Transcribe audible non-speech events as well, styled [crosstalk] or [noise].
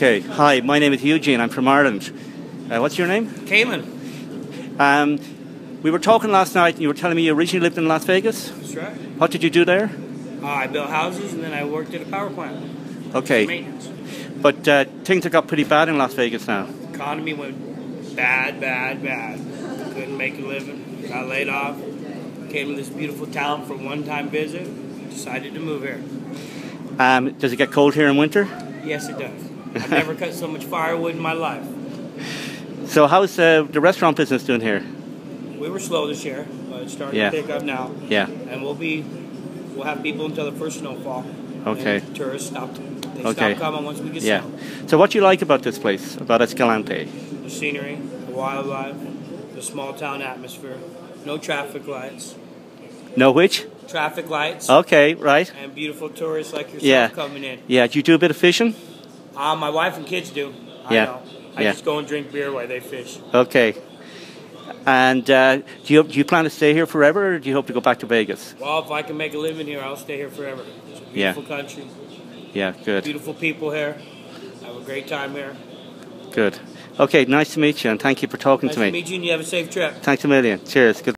Okay. Hi, my name is Eugene. I'm from Ireland. Uh, what's your name? Cayman. Um, we were talking last night, and you were telling me you originally lived in Las Vegas. That's right. What did you do there? Uh, I built houses and then I worked at a power plant. Okay. Maintenance. But uh, things have got pretty bad in Las Vegas now. Economy went bad, bad, bad. Couldn't make a living. Got laid off. Came to this beautiful town for a one-time visit. Decided to move here. Um, does it get cold here in winter? Yes, it does. I've never cut so much firewood in my life. [laughs] So how's uh, the restaurant business doing here? We were slow this year, but it's starting Yeah. to pick up now. Yeah. And we'll be, we'll have people until the first snowfall. Okay. Tourists stop. They Okay. stop coming once we get Yeah. snow. So what do you like about this place, about Escalante? the scenery, the wildlife, the small town atmosphere, no traffic lights, No which? traffic lights, Okay, right. and beautiful tourists like yourself Yeah. coming in. Yeah, do you do a bit of fishing? Uh, my wife and kids do. I Yeah. know. I Yeah. just go and drink beer while they fish. Okay. And uh, do you do you plan to stay here forever, or do you hope to go back to Vegas? Well, if I can make a living here, I'll stay here forever. It's a Yeah. beautiful country, Yeah, good, beautiful people here. I have a great time here. good. Okay, nice to meet you, and thank you for talking Nice to to me. meet you, and you have a safe trip. Thanks a million. Cheers. Good.